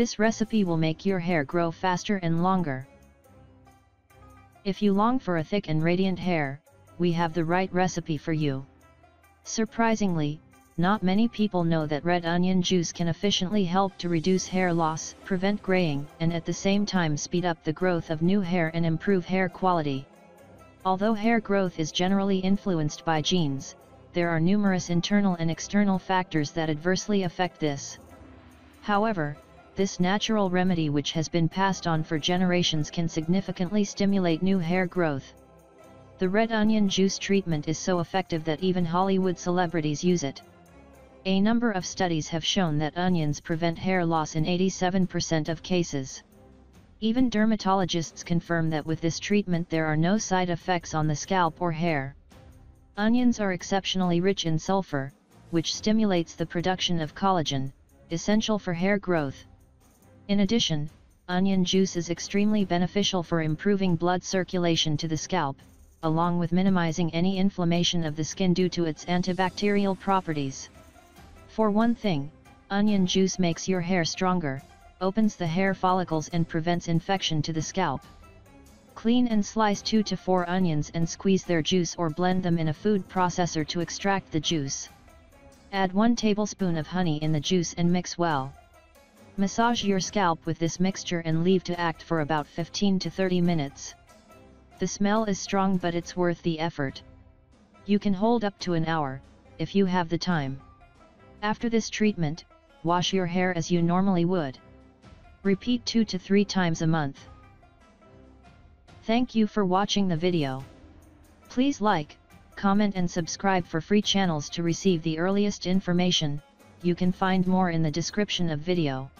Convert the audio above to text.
This recipe will make your hair grow faster and longer. If you long for a thick and radiant hair, we have the right recipe for you. Surprisingly, not many people know that red onion juice can efficiently help to reduce hair loss, prevent graying, and at the same time speed up the growth of new hair and improve hair quality. Although hair growth is generally influenced by genes, there are numerous internal and external factors that adversely affect this. However, this natural remedy which has been passed on for generations can significantly stimulate new hair growth. The red onion juice treatment is so effective that even Hollywood celebrities use it. A number of studies have shown that onions prevent hair loss in 87% of cases. Even dermatologists confirm that with this treatment there are no side effects on the scalp or hair. Onions are exceptionally rich in sulfur, which stimulates the production of collagen, essential for hair growth. In addition, onion juice is extremely beneficial for improving blood circulation to the scalp, along with minimizing any inflammation of the skin due to its antibacterial properties. For one thing, onion juice makes your hair stronger, opens the hair follicles and prevents infection to the scalp. Clean and slice 2 to 4 onions and squeeze their juice or blend them in a food processor to extract the juice. Add 1 tablespoon of honey in the juice and mix well. Massage your scalp with this mixture and leave to act for about 15 to 30 minutes. The smell is strong but it's worth the effort. You can hold up to an hour, if you have the time. After this treatment, wash your hair as you normally would. Repeat 2 to 3 times a month. Thank you for watching the video. Please like, comment and subscribe for free channels to receive the earliest information, you can find more in the description of video.